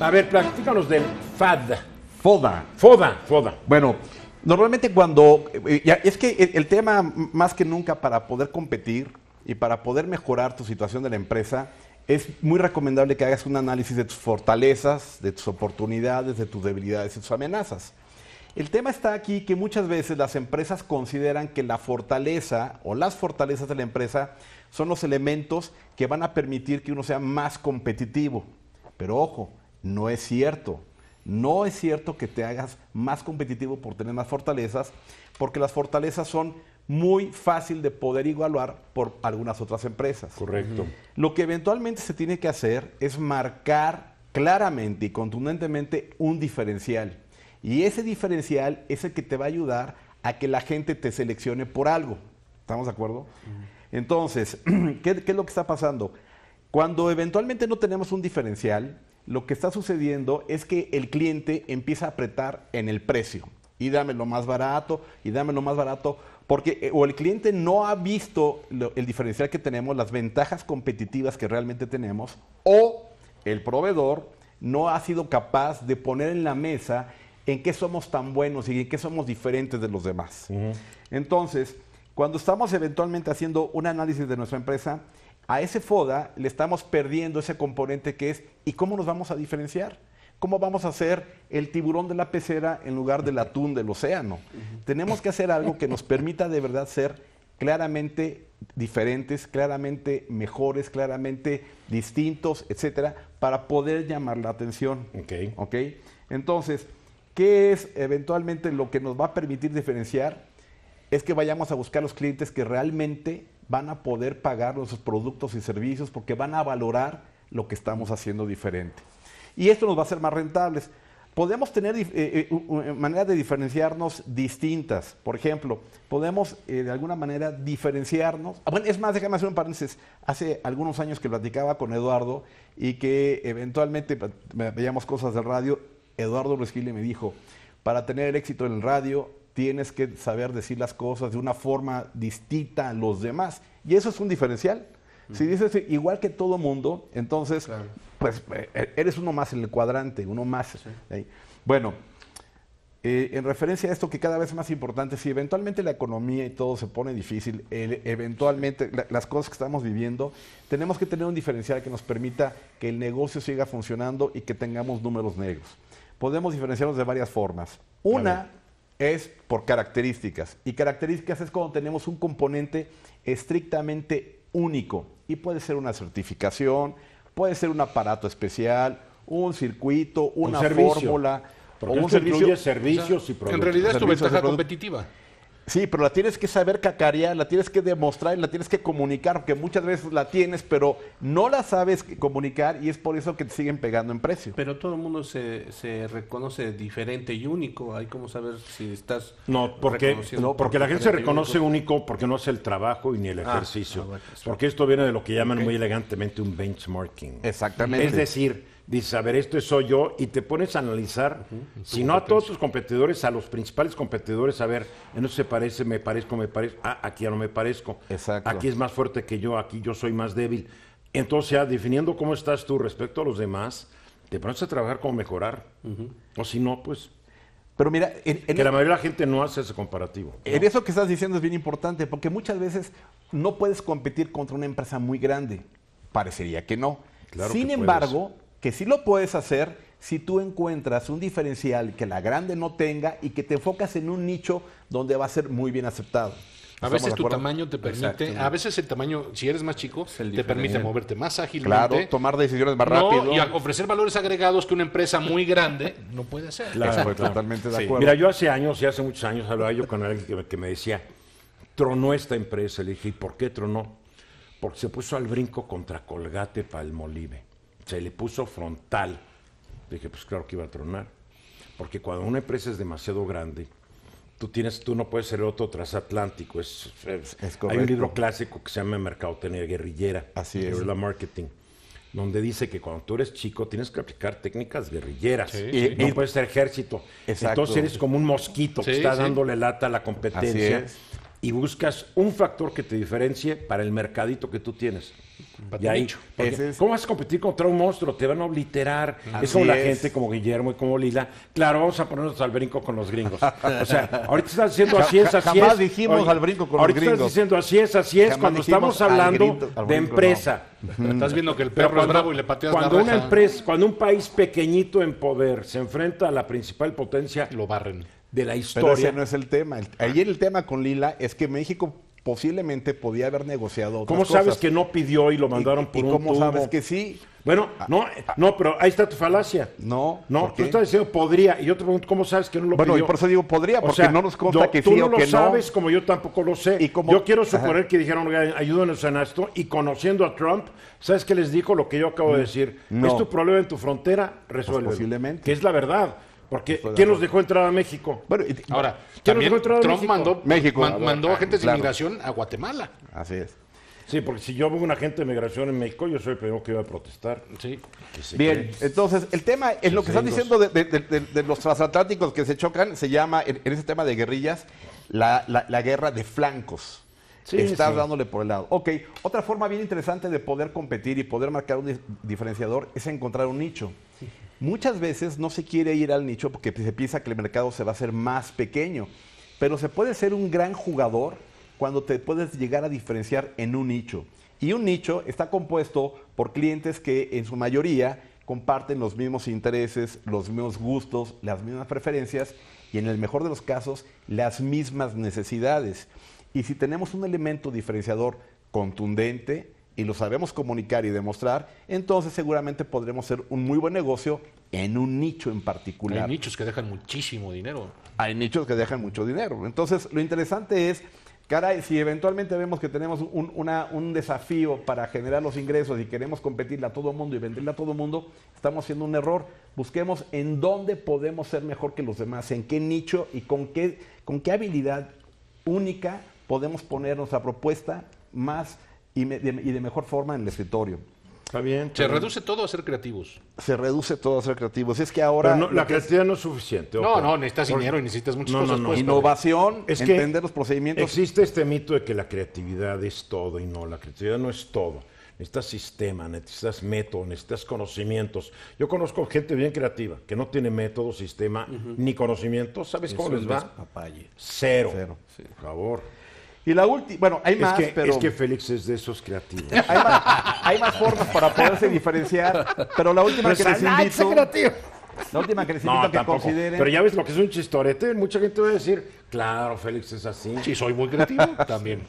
A ver, platícanos del FAD. FODA. FODA, FODA. Bueno, normalmente cuando... eh, es que el, tema más que nunca para poder competir y para poder mejorar tu situación de la empresa, es muy recomendable que hagas un análisis de tus fortalezas, de tus oportunidades, de tus debilidades y tus amenazas. El tema está aquí que muchas veces las empresas consideran que la fortaleza o las fortalezas de la empresa son los elementos que van a permitir que uno sea más competitivo. Pero ojo, no es cierto. No es cierto que te hagas más competitivo por tener más fortalezas, porque las fortalezas son muy fácil de poder igualar por algunas otras empresas. Correcto. Lo que eventualmente se tiene que hacer es marcar claramente y contundentemente un diferencial. Y ese diferencial es el que te va a ayudar a que la gente te seleccione por algo. ¿Estamos de acuerdo? Entonces, ¿qué, qué es lo que está pasando? Cuando eventualmente no tenemos un diferencial, lo que está sucediendo es que el cliente empieza a apretar en el precio. Y dame lo más barato, y dame lo más barato, porque eh, o el cliente no ha visto lo- el diferencial que tenemos, las ventajas competitivas que realmente tenemos, o el proveedor no ha sido capaz de poner en la mesa en qué somos tan buenos y en qué somos diferentes de los demás. Entonces, cuando estamos eventualmente haciendo un análisis de nuestra empresa, a ese FODA le estamos perdiendo ese componente que es ¿y cómo nos vamos a diferenciar? ¿Cómo vamos a hacer el tiburón de la pecera en lugar del atún del océano? Tenemos que hacer algo que nos permita de verdad ser claramente diferentes, claramente mejores, claramente distintos, etcétera, para poder llamar la atención. Ok. ¿Ok? Entonces, ¿qué es eventualmente lo que nos va a permitir diferenciar? Es que vayamos a buscar los clientes que realmente van a poder pagar nuestros productos y servicios porque van a valorar lo que estamos haciendo diferente. Y esto nos va a hacer más rentables. Podemos tener eh, eh, maneras de diferenciarnos distintas. Por ejemplo, podemos eh, de alguna manera diferenciarnos. Ah, Bueno, es más, déjame hacer un paréntesis. Hace algunos años que platicaba con Eduardo y que eventualmente veíamos cosas del radio. Eduardo Resquile me dijo, para tener el éxito en el radio tienes que saber decir las cosas de una forma distinta a los demás. Y eso es un diferencial. Si dices igual que todo mundo, entonces, pues eh, eres uno más en el cuadrante, uno más. Bueno, eh, en referencia a esto que cada vez es más importante, si eventualmente la economía y todo se pone difícil, el- eventualmente la- las cosas que estamos viviendo, tenemos que tener un diferencial que nos permita que el negocio siga funcionando y que tengamos números negros. Podemos diferenciarnos de varias formas. Una es por características. Y características es cuando tenemos un componente estrictamente único. Y puede ser una certificación, puede ser un aparato especial, un circuito, una fórmula, Porque o un esto servicio. incluye servicios y productos. En realidad es tu ventaja producto. competitiva. Sí, pero la tienes que saber cacarear, la tienes que demostrar y la tienes que comunicar, porque muchas veces la tienes, pero no la sabes comunicar y es por eso que te siguen pegando en precio. Pero todo el mundo se, se reconoce diferente y único. Hay como saber si estás. No, porque, no, porque la gente se reconoce único. único porque no hace el trabajo y ni el Ah, ejercicio. ah, bueno, porque esto viene de lo que llaman muy elegantemente un benchmarking. Exactamente. Es decir, dices, a ver, esto soy yo, y te pones a analizar, si no a todos tus competidores, a los principales competidores, a ver, en eso se parece, me parezco, me parezco, ah, aquí ya no me parezco, Exacto. aquí es más fuerte que yo, aquí yo soy más débil. Entonces, ya definiendo cómo estás tú respecto a los demás, te pones a trabajar cómo mejorar. O si no, pues, Pero mira, en, en- que la mayoría de la gente no hace ese comparativo. en eso que estás diciendo es bien importante, porque muchas veces no puedes competir contra una empresa muy grande. Parecería que no. Claro Sin que puedes. embargo, que sí lo puedes hacer si tú encuentras un diferencial que la grande no tenga y que te enfocas en un nicho donde va a ser muy bien aceptado. A ¿Estamos veces tu tamaño te permite, a veces el tamaño, si eres más chico, te permite moverte más ágilmente. Claro, tomar decisiones más No, rápido. y ofrecer valores agregados que una empresa muy grande no puede hacer. Claro, totalmente de Sí. acuerdo. Mira, yo hace años, y hace muchos años, hablaba yo con alguien que me, que me decía, tronó esta empresa. Le dije, ¿y por qué tronó? Porque se puso al brinco contra Colgate Palmolive. Se le puso frontal. Dije, pues claro que iba a tronar. Porque cuando una empresa es demasiado grande, tú tienes, tú no puedes ser otro transatlántico. Es, es- Es hay un libro clásico que se llama Mercadotecnia Guerrillera. Así es. la marketing. Donde dice que cuando tú eres chico tienes que aplicar técnicas guerrilleras. Sí, Y- sí. no puedes ser ejército. Exacto. Entonces eres como un mosquito que está sí. dándole lata a la competencia. Así es. Y buscas un factor que te diferencie para el mercadito que tú tienes. Y ahí, porque ¿Cómo vas a competir contra un monstruo? Te van a obliterar. Así es como la es. gente como Guillermo y como Lila. Claro, vamos a ponernos al brinco con los gringos. O sea, ahorita estás diciendo así es, así Jamás es. dijimos al brinco con los ahorita estás gringos. diciendo así es, así es, Jamás cuando estamos al hablando al de brinco, empresa. Estás viendo que el perro es bravo y le pateas la cuando una raja, empresa, cuando un país pequeñito en poder se enfrenta a la principal potencia lo barren. De la Pero historia, ese no es el tema. El- Ayer el tema con Lila es que México posiblemente podía haber negociado otras ¿cómo sabes que no pidió y lo mandaron ¿Y, por y un cómo tubo? sabes que sí? Bueno, no, no, pero ahí está tu falacia. No, No, ¿por tú estás diciendo podría y yo te pregunto cómo sabes que no lo Bueno, pidió. y por eso digo podría, O porque sea, no nos consta que tú sí no o lo que sabes no. como yo tampoco lo sé. Y como- yo quiero Ajá. suponer que dijeron, "Oigan, ayúdanos en esto y conociendo a Trump, ¿sabes qué les dijo? Lo que yo acabo de decir. Mm. No. Pues Es tu problema en tu frontera, resuelve. posiblemente. Que es la verdad. Porque ¿quién nos dejó entrar a México? Bueno, y- Ahora, ¿Quién también nos dejó entrar a Trump México? mandó, México. man- mandó agentes claro. de inmigración a Guatemala. así es. Sí, porque si yo veo un agente de migración en México, yo soy el primero que iba a protestar. Sí. Bien, cree. entonces el tema, en lo que están diciendo de, de- de- de- de los transatlánticos que se chocan, se llama, en, en ese tema de guerrillas, la, la- la guerra de flancos. Sí, Estás sí. dándole por el lado. Ok, otra forma bien interesante de poder competir y poder marcar un di- diferenciador es encontrar un nicho. Muchas veces no se quiere ir al nicho porque se piensa que el mercado se va a hacer más pequeño, pero se puede ser un gran jugador cuando te puedes llegar a diferenciar en un nicho. Y un nicho está compuesto por clientes que en su mayoría comparten los mismos intereses, los mismos gustos, las mismas preferencias y en el mejor de los casos las mismas necesidades. Y si tenemos un elemento diferenciador contundente y lo sabemos comunicar y demostrar, entonces seguramente podremos ser un muy buen negocio en un nicho en particular. Hay nichos que dejan muchísimo dinero. Hay nichos que dejan mucho dinero. Entonces, lo interesante es, caray, si eventualmente vemos que tenemos un, una- un desafío para generar los ingresos y queremos competirle a todo mundo y venderle a todo mundo, estamos haciendo un error. Busquemos en dónde podemos ser mejor que los demás, en qué nicho y con qué, con qué habilidad única podemos poner nuestra propuesta más y, me- de, y de mejor forma en el escritorio. Está bien. Se reduce todo a ser creativos. Se reduce todo a ser creativos. Es que ahora Pero no, la es creatividad no es suficiente. No, no, necesitas dinero y necesitas muchas No, cosas. no. pues, innovación, Es que entender los procedimientos. Existe este mito de que la creatividad es todo y no, la creatividad no es todo. Necesitas sistema, necesitas método, necesitas conocimientos. Yo conozco gente bien creativa que no tiene método, sistema ni conocimiento. ¿Sabes cómo les va? Papaye. Cero. Cero. Por favor. Y la última, bueno, hay Es más, que, pero es que Félix es de esos creativos. hay, más, hay más formas para poderse diferenciar. Pero la última que les invito, la última que les invito No, a que tampoco. consideren, Pero ya ves lo que es un chistorete. Mucha gente va a decir, claro, Félix es así. Sí, soy muy creativo también.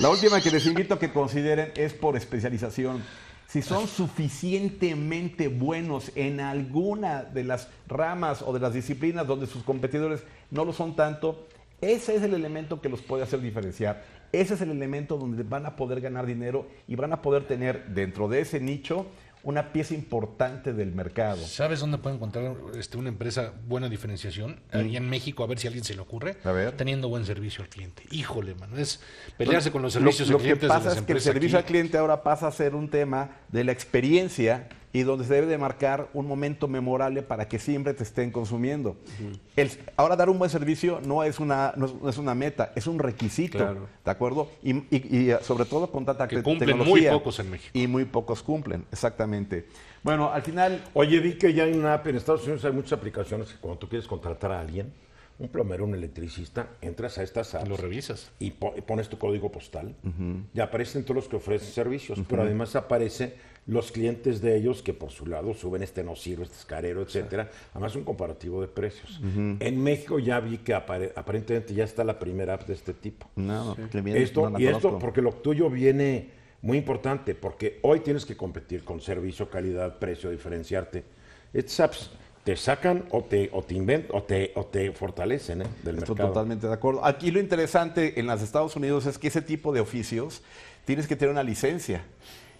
la última que les invito a que consideren es por especialización. Si son suficientemente buenos en alguna de las ramas o de las disciplinas donde sus competidores no lo son tanto, ese es el elemento que los puede hacer diferenciar. Ese es el elemento donde van a poder ganar dinero y van a poder tener dentro de ese nicho una pieza importante del mercado. ¿Sabes dónde puede encontrar este, una empresa buena diferenciación? Ahí en México, a ver si a alguien se le ocurre. A ver. Teniendo buen servicio al cliente. Híjole, mano. Es pelearse con los Lo- servicios lo, al que cliente de pasa las es que el servicio aquí. al cliente ahora pasa a ser un tema de la experiencia y donde se debe de marcar un momento memorable para que siempre te estén consumiendo. El- ahora dar un buen servicio no es una, no es, no es una meta, es un requisito, Claro. ¿de acuerdo? Y, y- y, sobre todo con tanta Que te- cumplen muy tecnología. pocos en México. Y muy pocos cumplen, exactamente. Bueno, al final, Oye, vi que ya hay una app, en Estados Unidos hay muchas aplicaciones que cuando tú quieres contratar a alguien, un plomero, un electricista, entras a estas apps Lo revisas. y, po- y pones tu código postal y aparecen todos los que ofrecen servicios, pero además aparece los clientes de ellos que por su lado suben este no sirve, este es carero, etcétera. Además un comparativo de precios. En México ya vi que apare- aparentemente ya está la primera app de este tipo. no, que viene- Esto, no la y esto porque lo tuyo viene muy importante, porque hoy tienes que competir con servicio, calidad, precio, diferenciarte. Estas apps te sacan o te, o te inventan o te, o te fortalecen ¿eh? del Estoy mercado. totalmente de acuerdo. Aquí lo interesante en los Estados Unidos es que ese tipo de oficios tienes que tener una licencia.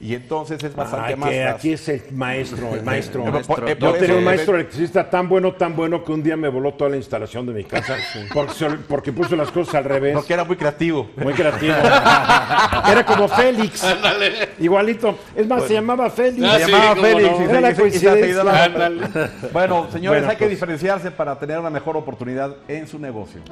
Y entonces es bastante Ay, más que fácil. aquí es el maestro, el maestro. Por- eh, Yo tenía un maestro electricista tan bueno, tan bueno que un día me voló toda la instalación de mi casa porque, se- porque puso las cosas al revés. Porque era muy creativo. Muy creativo. Era como Félix. Igualito. Es más, se llamaba Félix. Ah, Se llamaba Félix. no. Era la coincidencia. Ándale. Bueno, señores, Bueno, hay que pues. diferenciarse para tener una mejor oportunidad en su negocio.